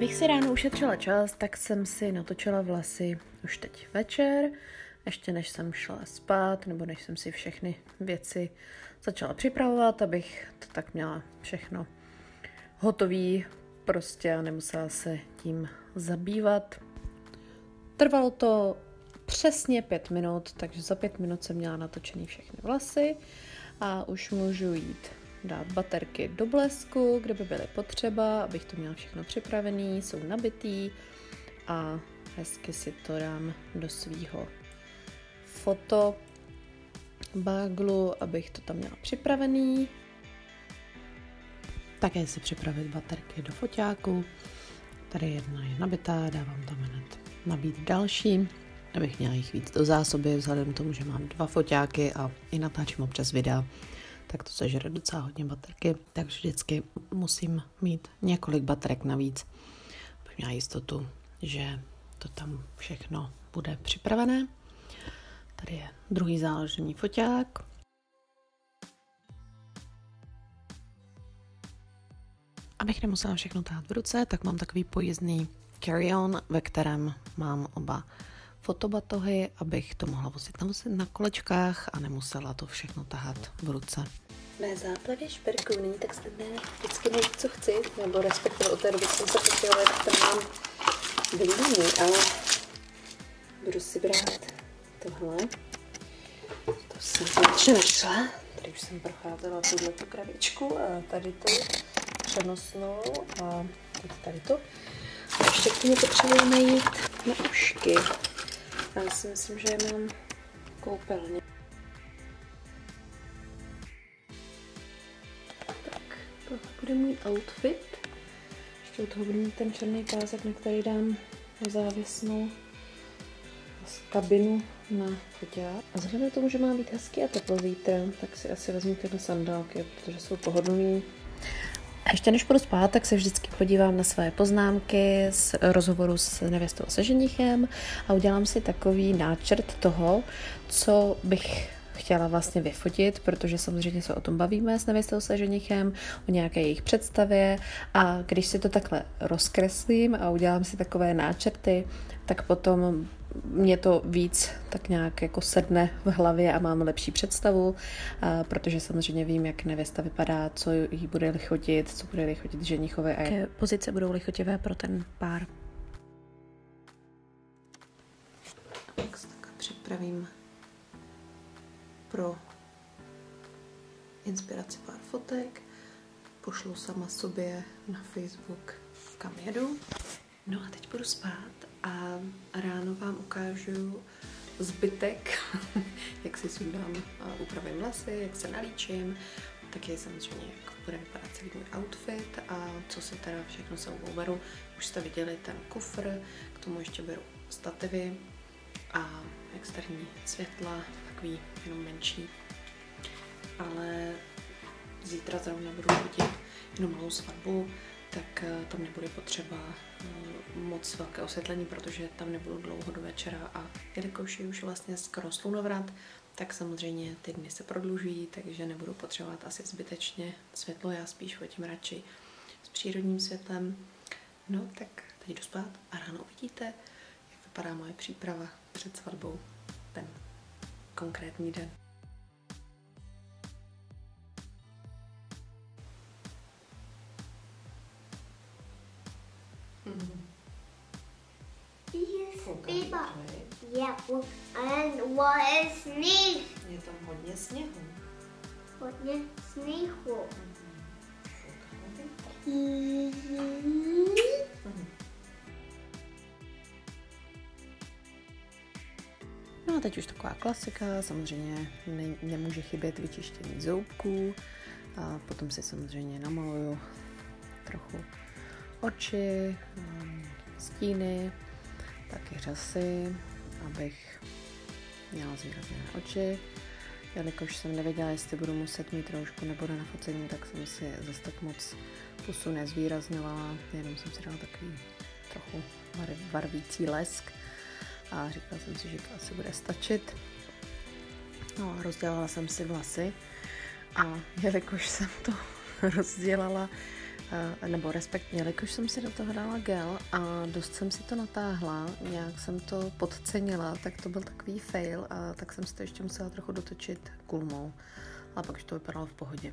Abych si ráno ušetřila čas, tak jsem si natočila vlasy už teď večer, ještě než jsem šla spát, nebo než jsem si všechny věci začala připravovat, abych to tak měla všechno hotový prostě a nemusela se tím zabývat. Trvalo to přesně pět minut, takže za pět minut jsem měla natočený všechny vlasy a už můžu jít dát baterky do blesku, kde by byly potřeba, abych to měla všechno připravený, jsou nabitý a hezky si to dám do svýho foto baglu, abych to tam měla připravený. Také si připravit baterky do foťáku. Tady jedna je nabitá, dávám tam hned nabít další, abych měla jich víc do zásoby, vzhledem k tomu, že mám dva foťáky a i natáčím občas videa, tak to sežere docela hodně baterky, takže vždycky musím mít několik baterek navíc, abych měla jistotu, že to tam všechno bude připravené. Tady je druhý záložní foťák. Abych nemusela všechno tát v ruce, tak mám takový pojízdný carry-on, ve kterém mám oba fotobatohy, abych to mohla vozit na, na kolečkách a nemusela to všechno tahat v ruce. Mé záplavě šperků není tak snadné vždycky najít, co chci, nebo respektive od té doby jsem se pustila, jak tam mám vylíní, ale budu si brát tohle. To jsem konečně našla. Tady už jsem procházela tuhle tu krabičku a tady to přenosnou a teď tady to. A ještě k tomu potřebuji najít na ušky. Si myslím, že je mám koupelně. Tak, tohle bude můj outfit. Ještě u toho budu mít ten černý pásek, na který dám závěsnou kabinu na foťák. A vzhledem k tomu, že má být hezký a teplo vítr, tak si asi vezmu tyhle sandálky, protože jsou pohodlný. Ještě než půjdu spát, tak se vždycky podívám na své poznámky z rozhovoru s nevěstou a se ženichem a udělám si takový náčrt toho, co bych chtěla vlastně vyfotit, protože samozřejmě se o tom bavíme s nevěstou se ženichem, o nějaké jejich představě. A když si to takhle rozkreslím a udělám si takové náčrty, tak potom mě to víc tak nějak jako sedne v hlavě a mám lepší představu, protože samozřejmě vím, jak nevěsta vypadá, co jí bude lichotit, co bude lichotit ženichovi a jaké pozice budou lichotivé pro ten pár. Tak se tak připravím pro inspiraci pár fotek. Pošlu sama sobě na Facebook, kam jedu. No a teď budu spát a ráno vám ukážu zbytek, jak si sundám a upravím vlasy, jak se nalíčím, taky samozřejmě, jak bude vypadat celý můj outfit a co si teda všechno se beru. Už jste viděli ten kufr, k tomu ještě beru stativy a externí světla, takový jenom menší. Ale zítra zrovna budu chodit jenom malou svatbu, tak eh, tam nebude potřeba moc velké osvětlení, protože tam nebudu dlouho do večera a jelikož je už vlastně skoro slunovrat, tak samozřejmě ty dny se prodlužují, takže nebudu potřebovat asi zbytečně světlo, já spíš fotím radši s přírodním světlem. No tak teď jdu spát a ráno uvidíte, jak vypadá moje příprava před svatbou ten konkrétní den. Yeah, and what is sneak? Je tam hodně sněhu. Hodně sneaku. No a teď už taková klasika, samozřejmě ne, nemůže chybět vyčištění zoubků a potom si samozřejmě namaluju trochu oči, um, stíny, taky řasy, abych měla zvýrazněné oči. Jelikož jsem nevěděla, jestli budu muset mít roušku nebo na focení, tak jsem si zase tak moc pusu nezvýrazňovala, jenom jsem si dala takový trochu barvící lesk a říkala jsem si, že to asi bude stačit. No a rozdělala jsem si vlasy a jelikož jsem to rozdělala nebo respektive, jelikož jsem si do toho dala gel a dost jsem si to natáhla, nějak jsem to podcenila, tak to byl takový fail a tak jsem si to ještě musela trochu dotočit kulmou. A pak už to vypadalo v pohodě.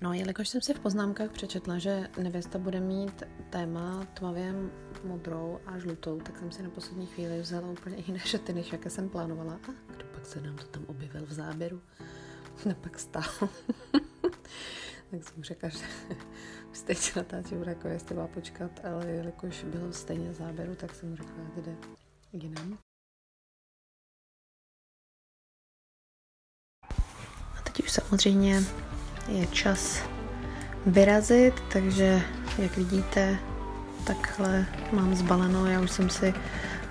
No, jelikož jsem si v poznámkách přečetla, že nevěsta bude mít téma tmavě modrou a žlutou, tak jsem si na poslední chvíli vzala úplně jiné šaty, než jaké jsem plánovala. A kdo pak se nám to tam objevil v záběru? No pak stál. tak jsem řekla, že stejně natáčím jako jestli má počkat, ale jelikož byl stejně záběru, tak jsem řekla, kde jinam. A teď už samozřejmě je čas vyrazit, takže jak vidíte, takhle mám zbaleno. Já už jsem si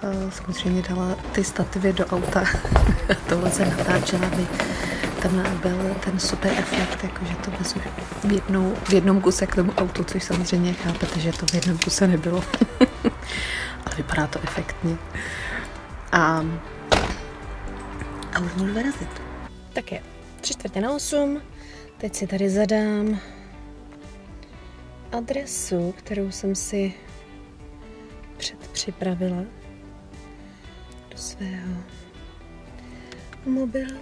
uh, samozřejmě dala ty stativy do auta. Tohle se natáčela, aby tam byl ten super efekt, jakože to vezu v, jednou, v jednom kuse k tomu autu, což samozřejmě chápete, že to v jednom kuse nebylo. Ale vypadá to efektně. A, a už můžu vyrazit. Tak je, tři čtvrtě na osm. Teď si tady zadám adresu, kterou jsem si předpřipravila do svého mobilu,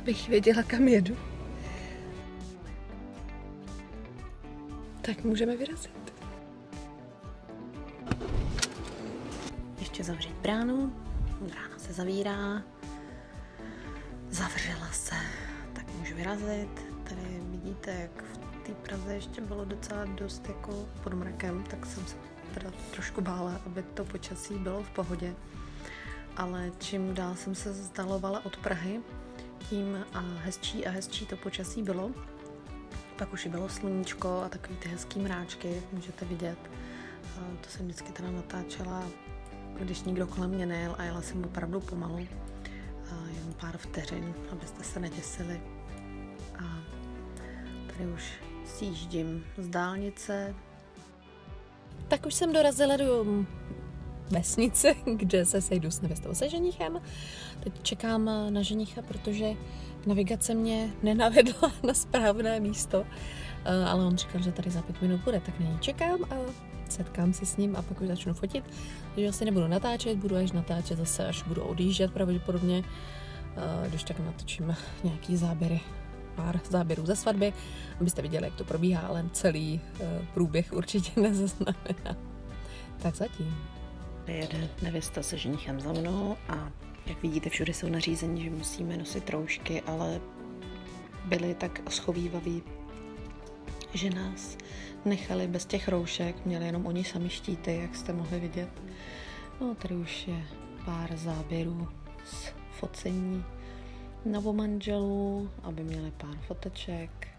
abych věděla, kam jedu. Tak můžeme vyrazit. Ještě zavřít bránu. Brána se zavírá. Zavřela se můžu vyrazit. Tady vidíte, jak v té Praze ještě bylo docela dost jako pod mrakem, tak jsem se teda trošku bála, aby to počasí bylo v pohodě. Ale čím dál jsem se zdalovala od Prahy, tím a hezčí a hezčí to počasí bylo. Pak už i bylo sluníčko a takový ty hezký mráčky, můžete vidět. A to jsem vždycky teda natáčela, když nikdo kolem mě nejel a jela jsem opravdu pomalu. A jen pár vteřin, abyste se neděsili tady už sjíždím z dálnice. Tak už jsem dorazila do vesnice, kde se sejdu s nevěstou se ženichem. Teď čekám na ženicha, protože navigace mě nenavedla na správné místo, eh, ale on říkal, že tady za pět minut bude, tak na čekám a setkám se s ním a pak už začnu fotit. Takže asi nebudu natáčet, budu až natáčet zase, až budu odjíždět pravděpodobně, eh, když tak natočím nějaký záběry pár záběrů ze svatby, abyste viděli, jak to probíhá, ale celý uh, průběh určitě nezaznamená. Tak zatím. Jede nevěsta se ženichem za mnou a jak vidíte, všude jsou nařízení, že musíme nosit roušky, ale byli tak schovývaví, že nás nechali bez těch roušek, měli jenom oni sami štíty, jak jste mohli vidět. No, tady už je pár záběrů z focení novomanželů, aby měli pár foteček.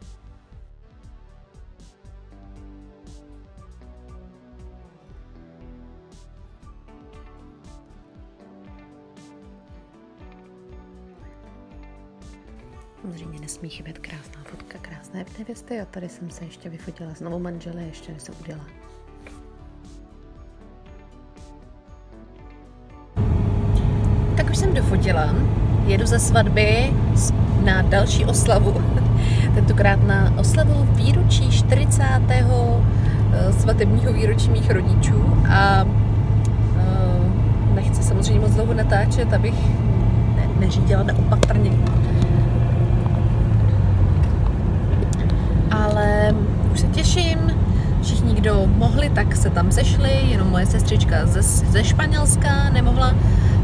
Samozřejmě nesmí chybět krásná fotka krásné nevěsty a tady jsem se ještě vyfotila s novou manželé, ještě než jsem udělala. Tak už jsem dofotila jedu ze svatby na další oslavu. Tentokrát na oslavu výročí 40. Eh, svatebního výročí mých rodičů a eh, nechci samozřejmě moc dlouho natáčet, abych ne, neřídila neopatrně. Ale už se těším, všichni, kdo mohli, tak se tam sešli, jenom moje sestřička ze, ze Španělska nemohla,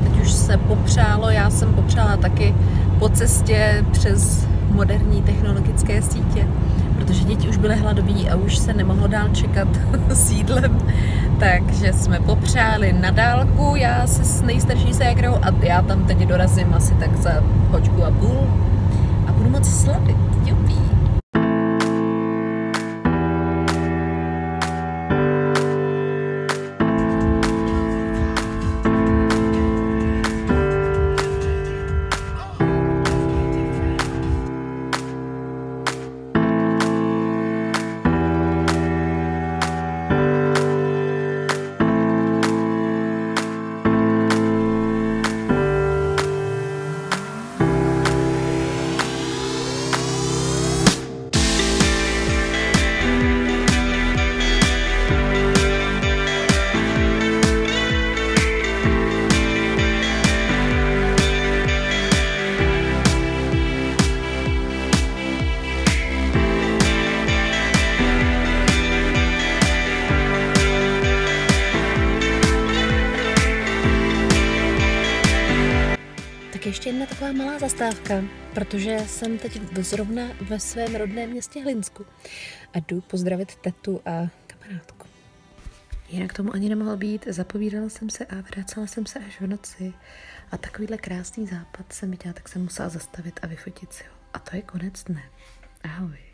teď už se popřálo, já jsem popřála taky po cestě přes moderní technologické sítě, protože děti už byly hladoví a už se nemohlo dál čekat s jídlem, takže jsme popřáli na dálku, já se s nejstarší ségrou a já tam teď dorazím asi tak za hoďku a půl. A budu moc slavit, jupí. Taková malá zastávka, protože jsem teď zrovna ve svém rodném městě Hlinsku a jdu pozdravit tetu a kamarádku. Jinak tomu ani nemohlo být, zapovídala jsem se a vracela jsem se až v noci a takovýhle krásný západ jsem viděla, tak jsem musela zastavit a vyfotit si ho. A to je konec dne. Ahoj.